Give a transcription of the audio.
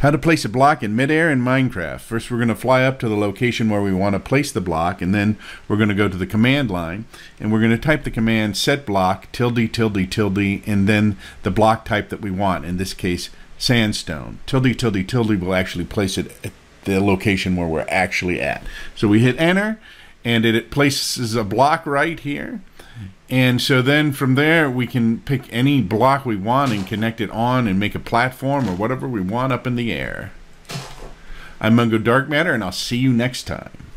How to place a block in midair in Minecraft. First, we're going to fly up to the location where we want to place the block, and then we're going to go to the command line, and we're going to type the command set block tilde tilde tilde, and then the block type that we want. In this case, sandstone. Tilde tilde tilde will actually place it at the location where we're actually at. So we hit enter, and it, places a block right here. And so then from there, we can pick any block we want and connect it on and make a platform or whatever we want up in the air. I'm Mungo Dark Matter, and I'll see you next time.